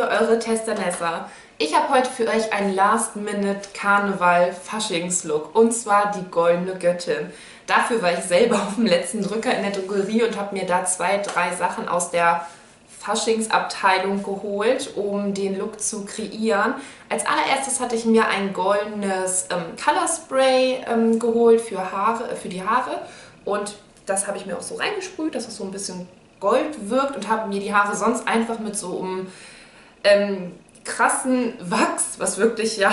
wieder eure Testanessa. Ich habe heute für euch einen Last-Minute-Karneval-Faschingslook und zwar die Goldene Göttin. Dafür war ich selber auf dem letzten Drücker in der Drogerie und habe mir da zwei, drei Sachen aus der Faschingsabteilung geholt, um den Look zu kreieren. Als allererstes hatte ich mir ein goldenes ähm, Color Spray ähm, geholt für, Haare, für die Haare und das habe ich mir auch so reingesprüht, dass es so ein bisschen Gold wirkt und habe mir die Haare sonst einfach mit so einem ähm, krassen Wachs, was wirklich ja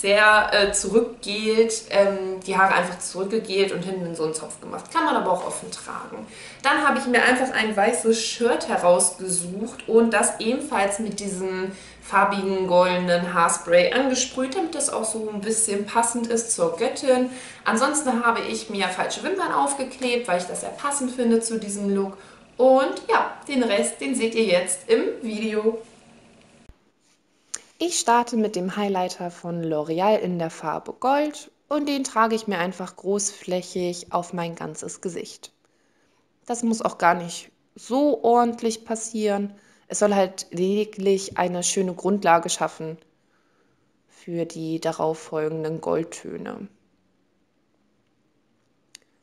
sehr äh, zurückgelt, ähm, die Haare einfach zurückgegelt und hinten in so einen Zopf gemacht. Kann man aber auch offen tragen. Dann habe ich mir einfach ein weißes Shirt herausgesucht und das ebenfalls mit diesem farbigen goldenen Haarspray angesprüht, damit das auch so ein bisschen passend ist zur Göttin. Ansonsten habe ich mir falsche Wimpern aufgeklebt, weil ich das sehr passend finde zu diesem Look. Und ja, den Rest, den seht ihr jetzt im Video. Ich starte mit dem Highlighter von L'Oreal in der Farbe Gold und den trage ich mir einfach großflächig auf mein ganzes Gesicht. Das muss auch gar nicht so ordentlich passieren. Es soll halt lediglich eine schöne Grundlage schaffen für die darauf folgenden Goldtöne.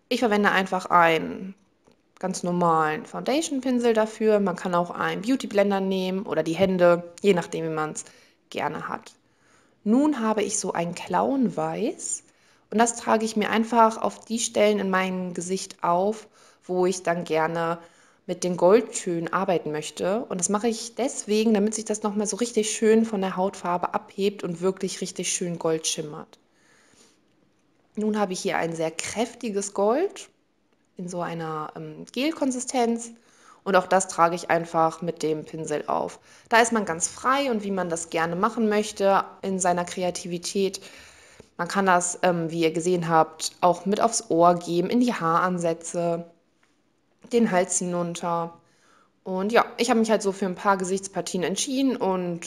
Ich verwende einfach einen ganz normalen Foundation-Pinsel dafür. Man kann auch einen Beauty Blender nehmen oder die Hände, je nachdem, wie man es gerne hat. Nun habe ich so ein Clownweiß und das trage ich mir einfach auf die Stellen in meinem Gesicht auf, wo ich dann gerne mit den Goldtönen arbeiten möchte. Und das mache ich deswegen, damit sich das nochmal so richtig schön von der Hautfarbe abhebt und wirklich richtig schön gold schimmert. Nun habe ich hier ein sehr kräftiges Gold in so einer ähm, Gelkonsistenz und auch das trage ich einfach mit dem Pinsel auf. Da ist man ganz frei und wie man das gerne machen möchte in seiner Kreativität. Man kann das, ähm, wie ihr gesehen habt, auch mit aufs Ohr geben, in die Haaransätze, den Hals hinunter. Und ja, ich habe mich halt so für ein paar Gesichtspartien entschieden und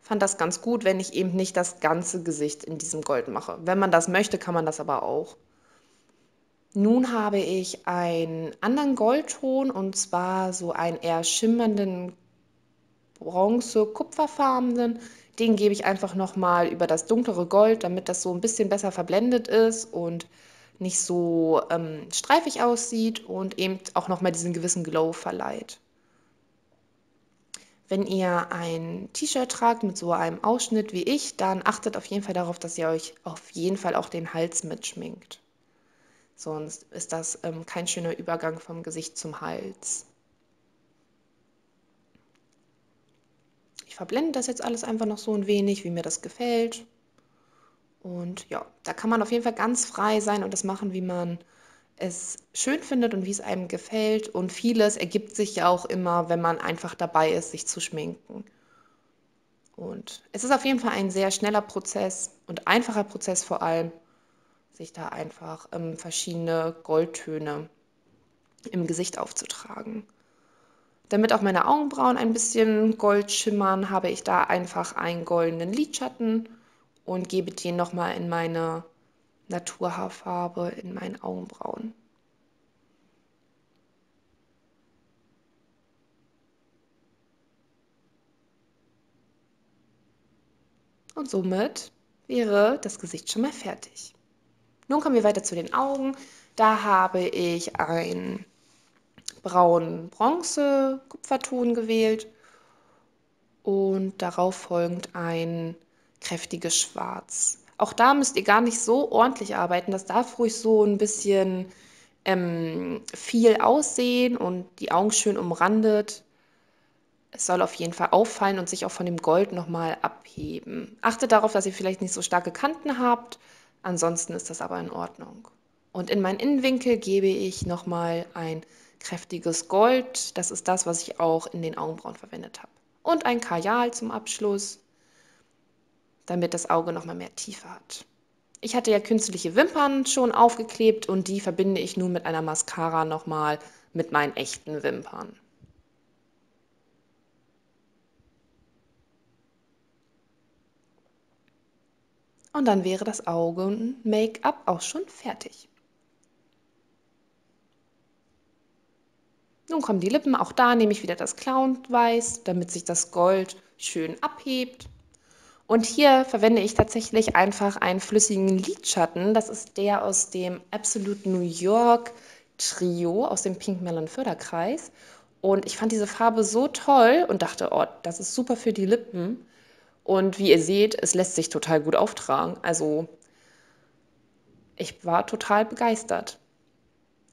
fand das ganz gut, wenn ich eben nicht das ganze Gesicht in diesem Gold mache. Wenn man das möchte, kann man das aber auch. Nun habe ich einen anderen Goldton und zwar so einen eher schimmernden bronze-kupferfarbenen. Den gebe ich einfach nochmal über das dunklere Gold, damit das so ein bisschen besser verblendet ist und nicht so ähm, streifig aussieht und eben auch nochmal diesen gewissen Glow verleiht. Wenn ihr ein T-Shirt tragt mit so einem Ausschnitt wie ich, dann achtet auf jeden Fall darauf, dass ihr euch auf jeden Fall auch den Hals mitschminkt. Sonst ist das ähm, kein schöner Übergang vom Gesicht zum Hals. Ich verblende das jetzt alles einfach noch so ein wenig, wie mir das gefällt. Und ja, da kann man auf jeden Fall ganz frei sein und das machen, wie man es schön findet und wie es einem gefällt. Und vieles ergibt sich ja auch immer, wenn man einfach dabei ist, sich zu schminken. Und es ist auf jeden Fall ein sehr schneller Prozess und einfacher Prozess vor allem sich da einfach ähm, verschiedene Goldtöne im Gesicht aufzutragen. Damit auch meine Augenbrauen ein bisschen gold schimmern, habe ich da einfach einen goldenen Lidschatten und gebe den nochmal in meine Naturhaarfarbe in meinen Augenbrauen. Und somit wäre das Gesicht schon mal fertig. Nun kommen wir weiter zu den Augen. Da habe ich einen braunen Bronze-Kupferton gewählt und darauf folgend ein kräftiges Schwarz. Auch da müsst ihr gar nicht so ordentlich arbeiten. Das darf ruhig so ein bisschen ähm, viel aussehen und die Augen schön umrandet. Es soll auf jeden Fall auffallen und sich auch von dem Gold nochmal abheben. Achtet darauf, dass ihr vielleicht nicht so starke Kanten habt. Ansonsten ist das aber in Ordnung. Und in meinen Innenwinkel gebe ich nochmal ein kräftiges Gold. Das ist das, was ich auch in den Augenbrauen verwendet habe. Und ein Kajal zum Abschluss, damit das Auge nochmal mehr Tiefe hat. Ich hatte ja künstliche Wimpern schon aufgeklebt und die verbinde ich nun mit einer Mascara nochmal mit meinen echten Wimpern. Und dann wäre das Augen-Make-up auch schon fertig. Nun kommen die Lippen. Auch da nehme ich wieder das Clown-Weiß, damit sich das Gold schön abhebt. Und hier verwende ich tatsächlich einfach einen flüssigen Lidschatten. Das ist der aus dem Absolute New York Trio aus dem Pink Melon Förderkreis. Und ich fand diese Farbe so toll und dachte, oh, das ist super für die Lippen. Und wie ihr seht, es lässt sich total gut auftragen. Also ich war total begeistert.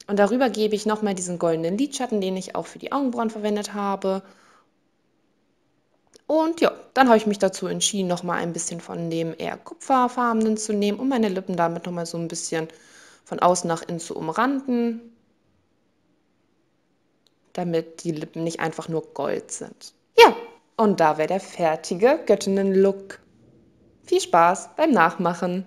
Und darüber gebe ich nochmal diesen goldenen Lidschatten, den ich auch für die Augenbrauen verwendet habe. Und ja, dann habe ich mich dazu entschieden, nochmal ein bisschen von dem eher kupferfarbenen zu nehmen, um meine Lippen damit nochmal so ein bisschen von außen nach innen zu umranden damit die Lippen nicht einfach nur Gold sind. Und da wäre der fertige Göttinnen-Look. Viel Spaß beim Nachmachen!